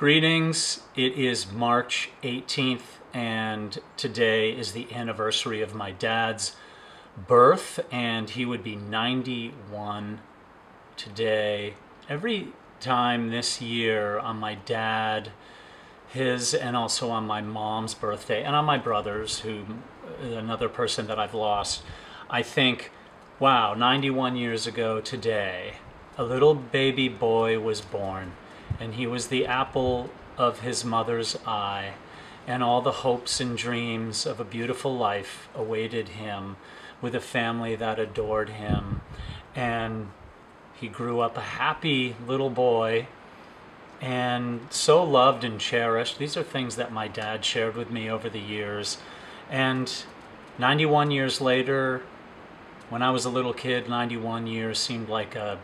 Greetings. It is March 18th, and today is the anniversary of my dad's birth, and he would be 91 today. Every time this year on my dad, his, and also on my mom's birthday, and on my brother's, who another person that I've lost, I think, wow, 91 years ago today, a little baby boy was born and he was the apple of his mother's eye, and all the hopes and dreams of a beautiful life awaited him with a family that adored him. And he grew up a happy little boy and so loved and cherished. These are things that my dad shared with me over the years. And 91 years later, when I was a little kid, 91 years seemed like a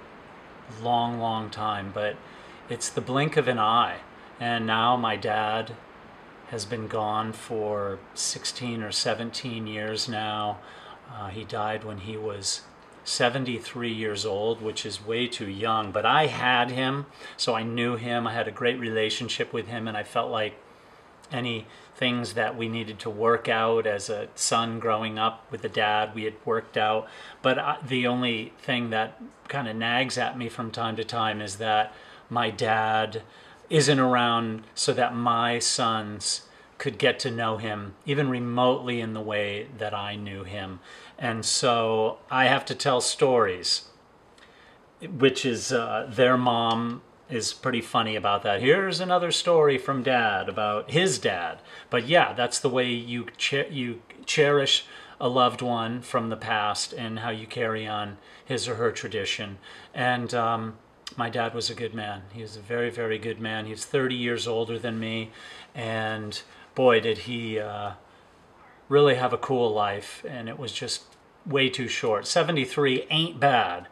long, long time, but it's the blink of an eye. And now my dad has been gone for 16 or 17 years now. Uh, he died when he was 73 years old, which is way too young. But I had him, so I knew him. I had a great relationship with him, and I felt like any things that we needed to work out as a son growing up with a dad, we had worked out. But I, the only thing that kind of nags at me from time to time is that my dad isn't around so that my sons could get to know him even remotely in the way that I knew him. And so I have to tell stories, which is uh, their mom is pretty funny about that. Here's another story from dad about his dad. But yeah, that's the way you you cherish a loved one from the past and how you carry on his or her tradition. And um, my dad was a good man. He was a very, very good man. He was 30 years older than me, and boy, did he uh, really have a cool life, and it was just way too short. 73 ain't bad,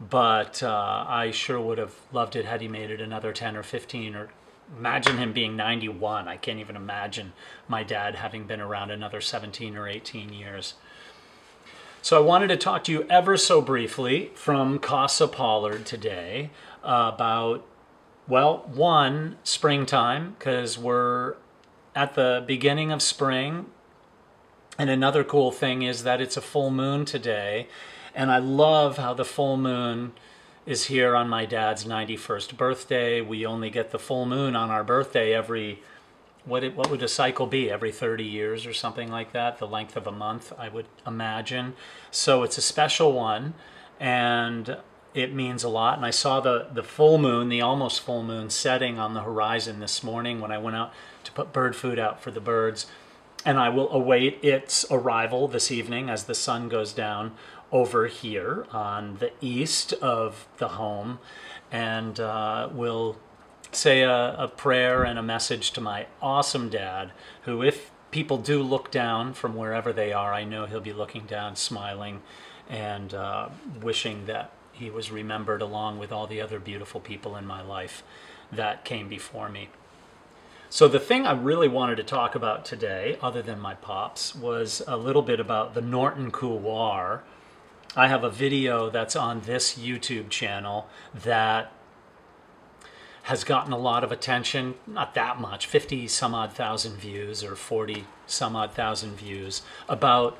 but uh, I sure would have loved it had he made it another 10 or 15 or imagine him being 91. I can't even imagine my dad having been around another 17 or 18 years. So I wanted to talk to you ever so briefly from Casa Pollard today about, well, one, springtime, because we're at the beginning of spring. And another cool thing is that it's a full moon today. And I love how the full moon is here on my dad's 91st birthday. We only get the full moon on our birthday every what it, what would a cycle be every 30 years or something like that the length of a month i would imagine so it's a special one and it means a lot. And i saw the the full moon the almost full moon setting on the horizon this morning when i went out to put bird food out for the birds. And i will await its arrival this evening as the sun goes down over here on the east of the home. And uh, will say a, a prayer and a message to my awesome dad, who, if people do look down from wherever they are, I know he'll be looking down, smiling, and uh, wishing that he was remembered along with all the other beautiful people in my life that came before me. So the thing I really wanted to talk about today, other than my pops, was a little bit about the Norton Couloir. I have a video that's on this YouTube channel that has gotten a lot of attention, not that much, 50 some odd thousand views or 40 some odd thousand views about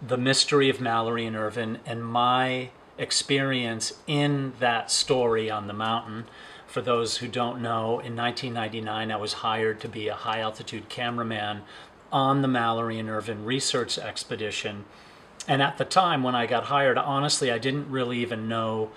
the mystery of Mallory and Irvine and my experience in that story on the mountain. For those who don't know, in 1999 I was hired to be a high altitude cameraman on the Mallory and Irvine research expedition. And at the time when I got hired, honestly, I didn't really even know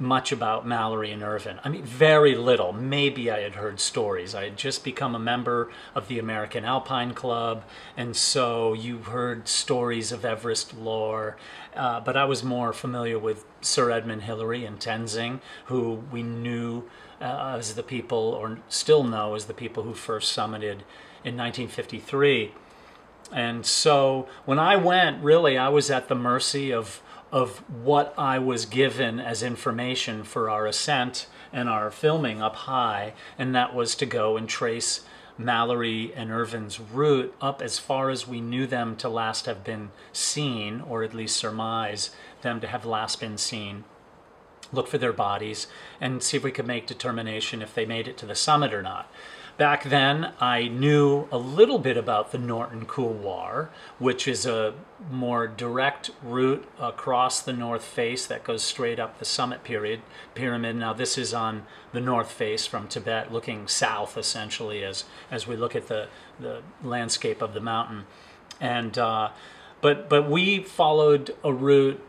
much about Mallory and Irvine. I mean, very little. Maybe I had heard stories. I had just become a member of the American Alpine Club, and so you heard stories of Everest lore. Uh, but I was more familiar with Sir Edmund Hillary and Tenzing, who we knew uh, as the people, or still know as the people who first summited in 1953. And so when I went, really, I was at the mercy of of what I was given as information for our ascent and our filming up high, and that was to go and trace Mallory and Irvine's route up as far as we knew them to last have been seen, or at least surmise them to have last been seen. look for their bodies, and see if we could make determination if they made it to the summit or not. Back then, I knew a little bit about the Norton Couloir, which is a more direct route across the north face that goes straight up the summit period pyramid. Now, this is on the north face from Tibet, looking south essentially as as we look at the the landscape of the mountain. And uh, but but we followed a route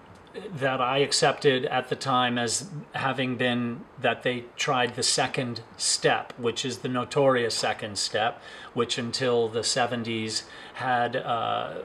that I accepted at the time as having been that they tried the second step, which is the notorious second step, which until the 70s had uh,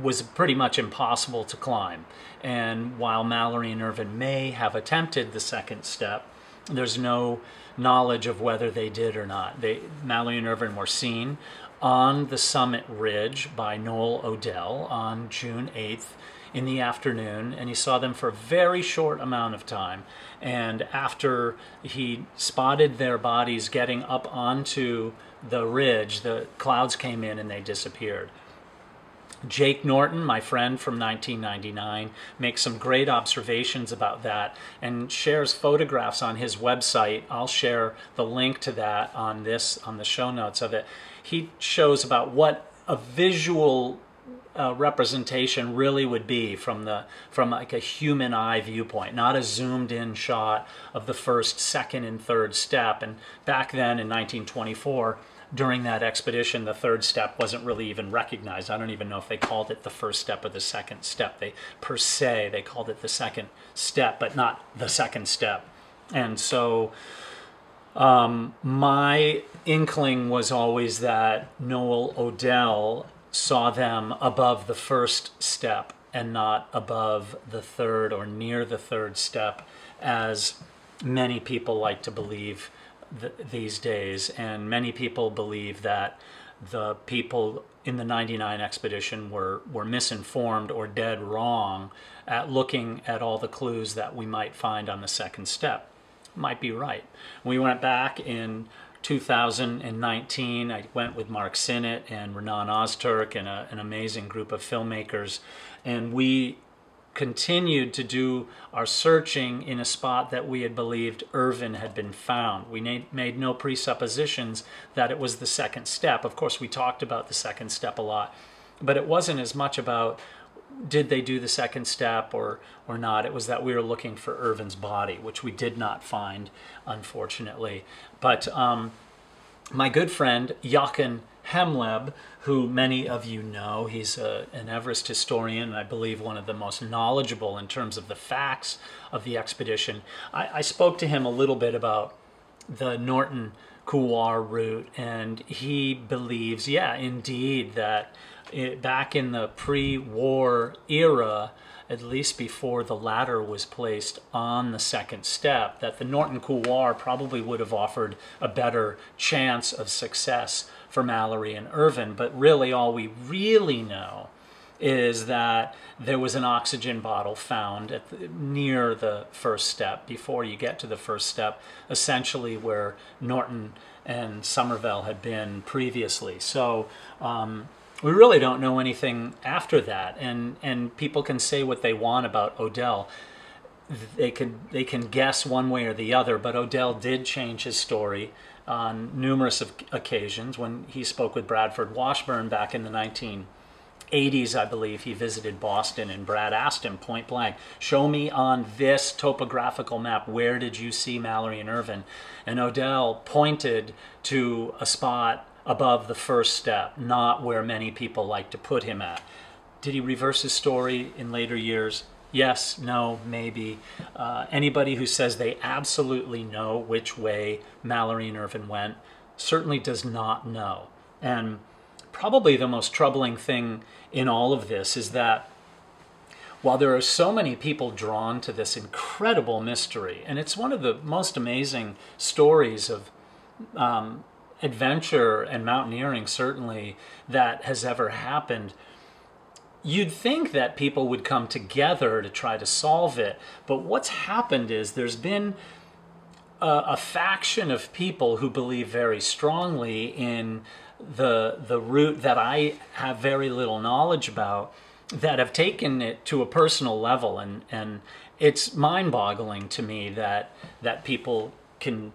was pretty much impossible to climb. And while Mallory and Irvine may have attempted the second step, there's no knowledge of whether they did or not. They Mallory and Irvine were seen on the summit ridge by Noel Odell on June 8th in the afternoon and he saw them for a very short amount of time. And after he spotted their bodies getting up onto the ridge, the clouds came in and they disappeared. Jake Norton, my friend from 1999, makes some great observations about that and shares photographs on his website. I'll share the link to that on this on the show notes of it. He shows about what a visual uh, representation really would be from the from like a human eye viewpoint, not a zoomed in shot of the first, second, and third step. And back then in 1924, during that expedition, the third step wasn't really even recognized. I don't even know if they called it the first step or the second step. They per se they called it the second step, but not the second step. And so. Um, my inkling was always that Noel Odell saw them above the first step and not above the third or near the third step, as many people like to believe th- these days. And many people believe that the people in the 99 expedition were, were misinformed or dead wrong at looking at all the clues that we might find on the second step. Might be right. We went back in 2019, I went with Mark Synnott and Renan Ozturk and a, an amazing group of filmmakers, and we continued to do our searching in a spot that we had believed Irvine had been found. We made, made no presuppositions that it was the second step. Of course, we talked about the second step a lot, but it wasn't as much about did they do the second step or or not. It was that we were looking for Irvine's body, which we did not find, unfortunately. But um, my good friend Jochen Hemleb, who many of you know, he's a, an Everest historian, and I believe one of the most knowledgeable in terms of the facts of the expedition. I, I spoke to him a little bit about the Norton Couloir route, and he believes, yeah, indeed, that it, back in the pre-war era, at least before the ladder was placed on the second step, that the Norton Couloir probably would have offered a better chance of success for Mallory and Irvine. But really, all we really know is that there was an oxygen bottle found at the, near the first step before you get to the first step, essentially where Norton and Somervell had been previously. So um, we really don't know anything after that, and and people can say what they want about Odell. They can they can guess one way or the other, but Odell did change his story on numerous occasions. When he spoke with Bradford Washburn back in the 1980s, I believe he visited Boston, and Brad asked him point blank, "Show me on this topographical map where did you see Mallory and Irvine?" And Odell pointed to a spot above the first step, not where many people like to put him at. Did he reverse his story in later years? Yes, no, maybe. Uh, anybody who says they absolutely know which way Mallory and Irvine went certainly does not know. And probably the most troubling thing in all of this is that while there are so many people drawn to this incredible mystery, and it's one of the most amazing stories of um, adventure and mountaineering certainly that has ever happened you'd think that people would come together to try to solve it but what's happened is there's been a, a faction of people who believe very strongly in the the route that I have very little knowledge about that have taken it to a personal level. And and it's mind-boggling to me that that people can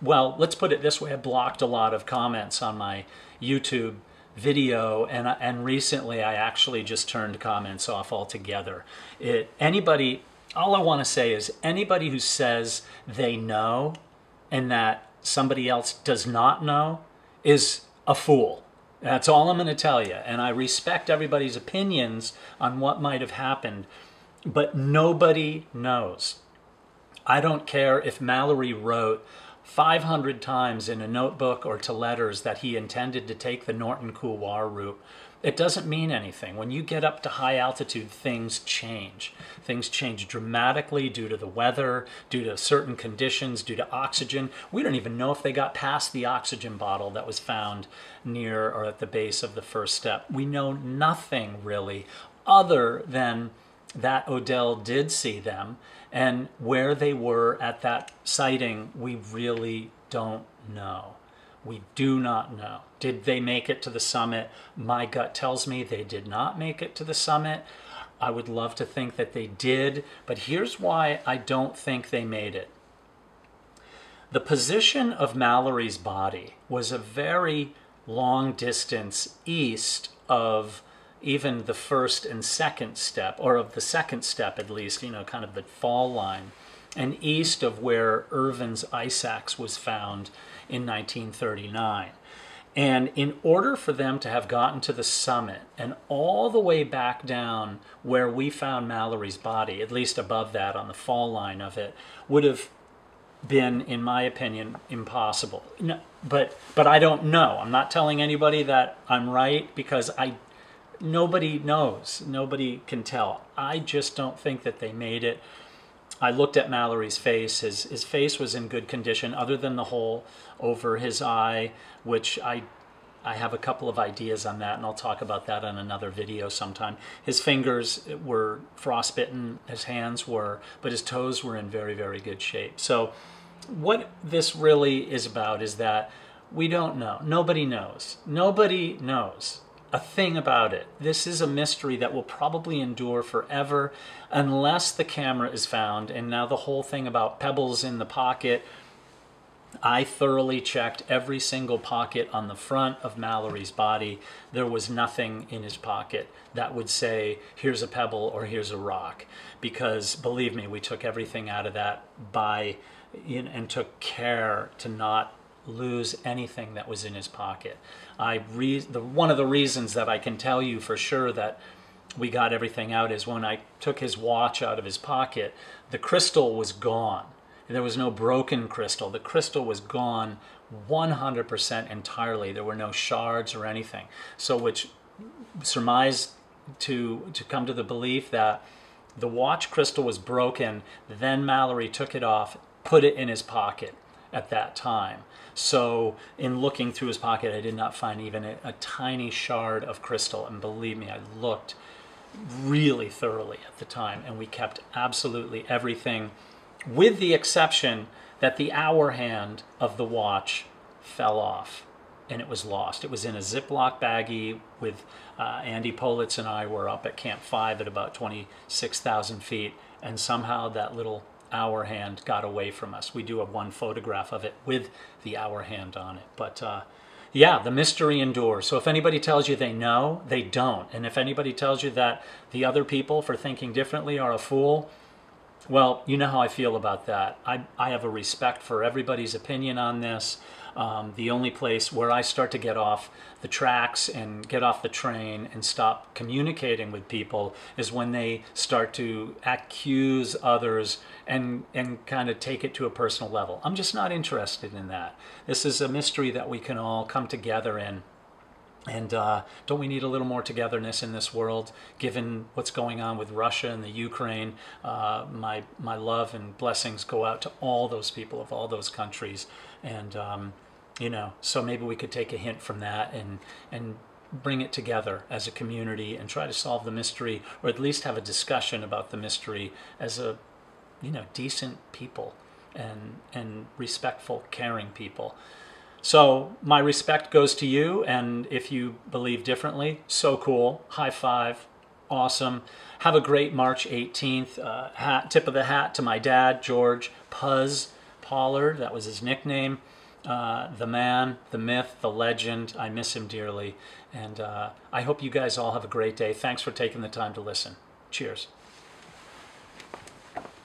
well let's put it this way i blocked a lot of comments on my youtube video and and recently i actually just turned comments off altogether. It anybody all i want to say is anybody who says they know and that somebody else does not know is a fool that's all i'm going to tell you and i respect everybody's opinions on what might have happened but nobody knows. I don't care if Mallory wrote 500 times in a notebook or to letters that he intended to take the Norton Couloir route. It doesn't mean anything. When you get up to high altitude, things change. Things change dramatically due to the weather, due to certain conditions, due to oxygen. We don't even know if they got past the oxygen bottle that was found near or at the base of the first step. We know nothing really other than that Odell did see them and where they were at that sighting, we really don't know. We do not know. Did they make it to the summit? My gut tells me they did not make it to the summit. I would love to think that they did, but here's why I don't think they made it. The position of Mallory's body was a very long distance east of even the first and second step, or of the second step at least, you know, kind of the fall line, and east of where Irvine's ice axe was found in 1939. And in order for them to have gotten to the summit and all the way back down where we found Mallory's body, at least above that on the fall line of it, would have been, in my opinion, impossible. No, but but I don't know. I'm not telling anybody that I'm right because I nobody knows. Nobody can tell. I just don't think that they made it. I looked at Mallory's face. His his face was in good condition, other than the hole over his eye, which I I have a couple of ideas on that, and I'll talk about that in another video sometime. His fingers were frostbitten, his hands were, but his toes were in very, very good shape. So, what this really is about is that we don't know. Nobody knows. Nobody knows a thing about it. This is a mystery that will probably endure forever unless the camera is found. And now the whole thing about pebbles in the pocket. I thoroughly checked every single pocket on the front of Mallory's body. There was nothing in his pocket that would say, here's a pebble or here's a rock. Because believe me, we took everything out of that by and took care to not lose anything that was in his pocket. I re- the, one of the reasons that I can tell you for sure that we got everything out is when I took his watch out of his pocket, the crystal was gone. There was no broken crystal. The crystal was gone 100% entirely. There were no shards or anything. So which surmised to to come to the belief that the watch crystal was broken, then Mallory took it off, put it in his pocket at that time. So in looking through his pocket, I did not find even a, a tiny shard of crystal. And believe me, I looked really thoroughly at the time, and we kept absolutely everything, with the exception that the hour hand of the watch fell off and it was lost. It was in a Ziploc baggie with uh, Andy Politz and I were up at Camp 5 at about 26,000 feet, and somehow that little hour hand got away from us. We do have one photograph of it with the hour hand on it. But uh, yeah, the mystery endures. So if anybody tells you they know, they don't. And if anybody tells you that the other people for thinking differently are a fool, well, you know how I feel about that. I, I have a respect for everybody's opinion on this. Um, the only place where I start to get off the tracks and get off the train and stop communicating with people is when they start to accuse others and and kind of take it to a personal level. I'm just not interested in that. This is a mystery that we can all come together in. And uh, don't we need a little more togetherness in this world, given what's going on with Russia and the Ukraine? Uh, my my love and blessings go out to all those people of all those countries, and um, you know so maybe we could take a hint from that and and bring it together as a community and try to solve the mystery or at least have a discussion about the mystery as a you know decent people and and respectful caring people so my respect goes to you and if you believe differently so cool high five awesome. Have a great March 18th. Uh, hat, tip of the hat to my dad, George Puzz Pollard. That was his nickname. Uh, the man, the myth, the legend. I miss him dearly. And uh, I hope you guys all have a great day. Thanks for taking the time to listen. Cheers.